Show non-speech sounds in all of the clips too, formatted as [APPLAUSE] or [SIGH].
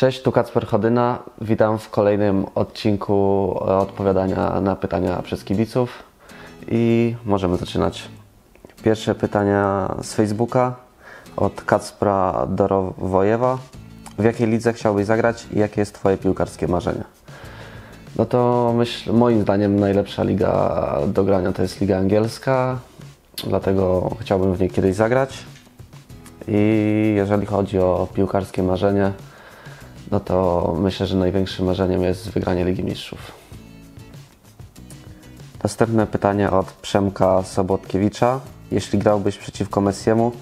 Cześć, tu Kacper Chodyna. Witam w kolejnym odcinku odpowiadania na pytania przez kibiców i możemy zaczynać. Pierwsze pytania z Facebooka od Kacpra Dorowojewa. W jakiej lidze chciałbyś zagrać i jakie jest Twoje piłkarskie marzenie? No to myśl, moim zdaniem najlepsza liga do grania to jest Liga Angielska, dlatego chciałbym w niej kiedyś zagrać. I jeżeli chodzi o piłkarskie marzenie, no to myślę, że największym marzeniem jest wygranie Ligi Mistrzów. Następne pytanie od Przemka Sobotkiewicza. Jeśli grałbyś przeciwko Messiemu,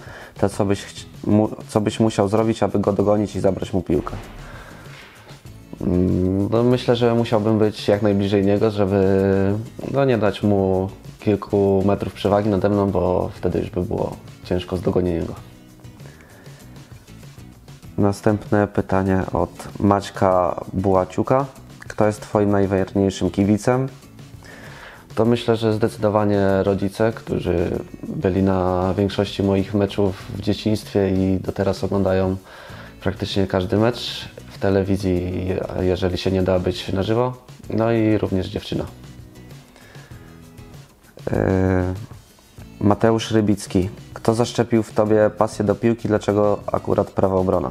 to co byś, co byś musiał zrobić, aby go dogonić i zabrać mu piłkę? Mm, no myślę, że musiałbym być jak najbliżej niego, żeby no nie dać mu kilku metrów przewagi nade mną, bo wtedy już by było ciężko z dogonieniem go. Następne pytanie od Maćka Bułaciuka. Kto jest Twoim najwierniejszym kibicem? To myślę, że zdecydowanie rodzice, którzy byli na większości moich meczów w dzieciństwie i do teraz oglądają praktycznie każdy mecz w telewizji, jeżeli się nie da być na żywo. No i również dziewczyna. Yy, Mateusz Rybicki. Kto zaszczepił w Tobie pasję do piłki? Dlaczego akurat prawa obrona?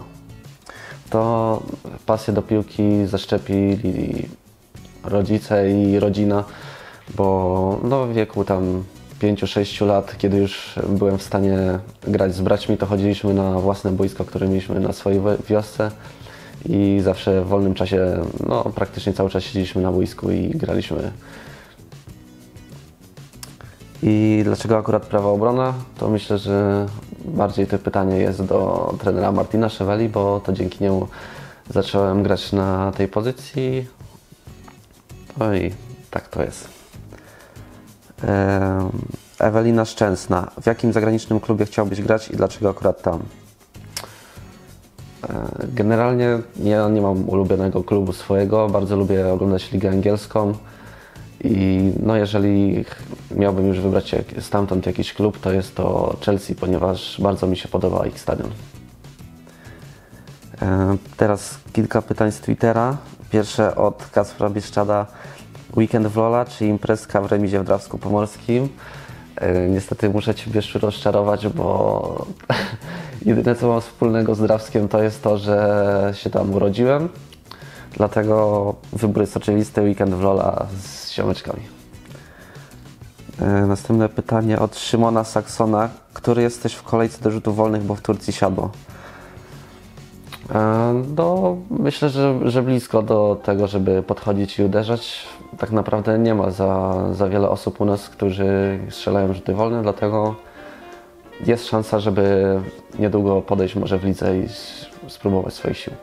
To pasję do piłki zaszczepili rodzice i rodzina, bo no w wieku tam 5-6 lat, kiedy już byłem w stanie grać z braćmi, to chodziliśmy na własne boisko, które mieliśmy na swojej wiosce i zawsze w wolnym czasie, no praktycznie cały czas siedzieliśmy na boisku i graliśmy. I dlaczego akurat prawa obrona? To myślę, że bardziej to pytanie jest do trenera Martina Szeweli, bo to dzięki niemu zacząłem grać na tej pozycji. No i tak to jest. Ewelina Szczęsna. W jakim zagranicznym klubie chciałbyś grać i dlaczego akurat tam? Generalnie ja nie mam ulubionego klubu swojego. Bardzo lubię oglądać ligę angielską. I no jeżeli miałbym już wybrać stamtąd jakiś klub, to jest to Chelsea, ponieważ bardzo mi się podoba ich stadion. Teraz kilka pytań z Twittera. Pierwsze od Kacpra Bieszczada. Weekend w Lola czy imprezka w remizie w Drawsku-Pomorskim? Niestety muszę Cię Bieszczu rozczarować, bo [LAUGHS] jedyne co mam wspólnego z Drawskiem to jest to, że się tam urodziłem. Dlatego wybór jest oczywisty, weekend w Lola z ziomeczkami. Następne pytanie od Szymona Saksona. Który jesteś w kolejce do rzutów wolnych, bo w Turcji siadło? No, myślę, że, że blisko do tego, żeby podchodzić i uderzać. Tak naprawdę nie ma za, za wiele osób u nas, którzy strzelają rzuty wolne, dlatego jest szansa, żeby niedługo podejść może w lidze i spróbować swoich sił.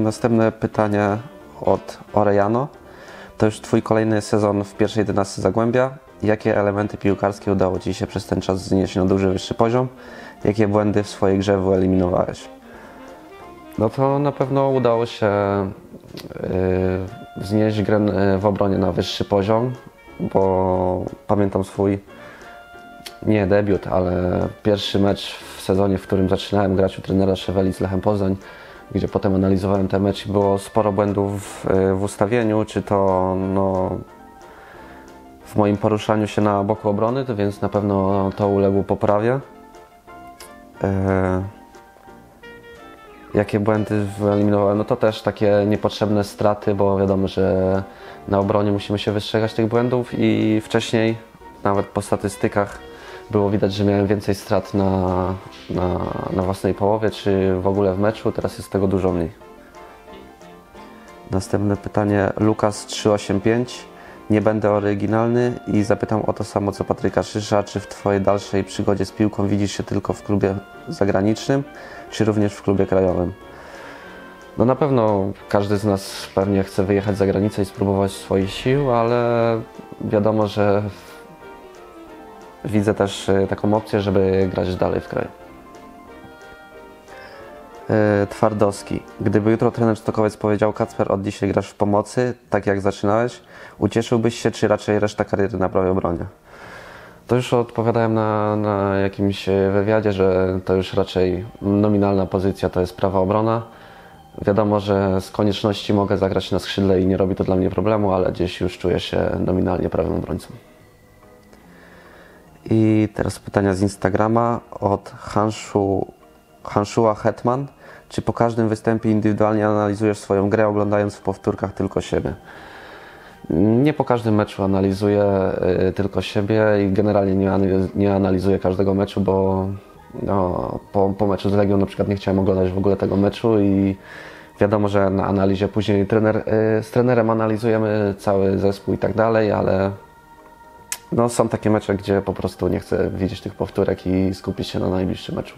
Następne pytanie od Orejano. To już Twój kolejny sezon w pierwszej 11 Zagłębia. Jakie elementy piłkarskie udało Ci się przez ten czas znieść na duży, wyższy poziom? Jakie błędy w swojej grze wyeliminowałeś? No to na pewno udało się yy, wznieść grę w obronie na wyższy poziom, bo pamiętam swój nie debiut, ale pierwszy mecz w sezonie, w którym zaczynałem grać u trenera Szeweli z Lechem Poznań, gdzie potem analizowałem ten mecz i było sporo błędów w ustawieniu, czy to no, w moim poruszaniu się na boku obrony, to więc na pewno to uległo poprawie. E, jakie błędy wyeliminowałem? No to też takie niepotrzebne straty, bo wiadomo, że na obronie musimy się wystrzegać tych błędów i wcześniej, nawet po statystykach, było widać, że miałem więcej strat na, na, na własnej połowie, czy w ogóle w meczu. Teraz jest tego dużo mniej. Następne pytanie. Lukas 385. Nie będę oryginalny i zapytam o to samo co Patryka Szysza. Czy w Twojej dalszej przygodzie z piłką widzisz się tylko w klubie zagranicznym, czy również w klubie krajowym? No na pewno każdy z nas pewnie chce wyjechać za granicę i spróbować swoich sił, ale wiadomo, że widzę też taką opcję, żeby grać dalej w kraju. Twardowski. Gdyby jutro trener Stokowiec powiedział Kacper, od dzisiaj grasz w pomocy, tak jak zaczynałeś, ucieszyłbyś się, czy raczej reszta kariery na prawej obronie? To już odpowiadałem na, na jakimś wywiadzie, że to już raczej nominalna pozycja to jest prawa obrona. Wiadomo, że z konieczności mogę zagrać na skrzydle i nie robi to dla mnie problemu, ale gdzieś już czuję się nominalnie prawym obrońcą. I teraz pytania z Instagrama od Hanshu, Hanshua Hetman. Czy po każdym występie indywidualnie analizujesz swoją grę, oglądając w powtórkach tylko siebie? Nie po każdym meczu analizuję y, tylko siebie i generalnie nie, nie analizuję każdego meczu, bo no, po, po meczu z Legią na przykład nie chciałem oglądać w ogóle tego meczu i wiadomo, że na analizie później trener, y, z trenerem analizujemy cały zespół i tak dalej, ale no, są takie mecze, gdzie po prostu nie chcę widzieć tych powtórek i skupić się na najbliższym meczu.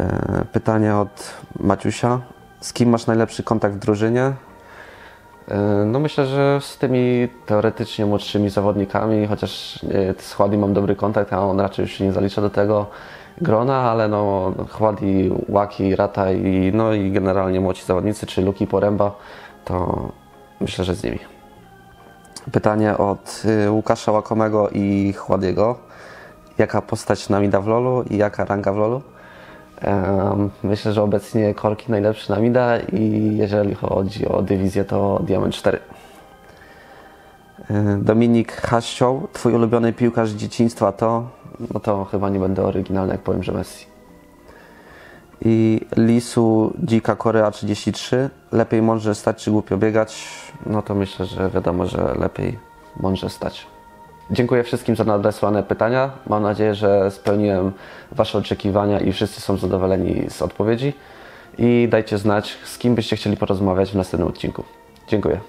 E, Pytanie od Maciusia. Z kim masz najlepszy kontakt w drużynie? E, No myślę, że z tymi teoretycznie młodszymi zawodnikami, chociaż z Chładi mam dobry kontakt, a on raczej już się nie zalicza do tego grona, ale no Chładi, Łaki, Rata i, no i generalnie młodzi zawodnicy, czy Luki Poręba, to myślę, że z nimi. Pytanie od y, Łukasza Łakomego i Chładiego. Jaka postać Namida w LoLu i jaka ranga w LoLu? Myślę, że obecnie Korki najlepszy Namida i jeżeli chodzi o dywizję to Diament 4. Y, Dominik Haścioł, twój ulubiony piłkarz dzieciństwa to? No to chyba nie będę oryginalny, jak powiem, że Messi. I Lisu Dzika Korea 33. Lepiej mądrze stać czy głupio biegać? No to myślę, że wiadomo, że lepiej mądrze stać. Dziękuję wszystkim za nadesłane pytania. Mam nadzieję, że spełniłem Wasze oczekiwania i wszyscy są zadowoleni z odpowiedzi. I dajcie znać, z kim byście chcieli porozmawiać w następnym odcinku. Dziękuję.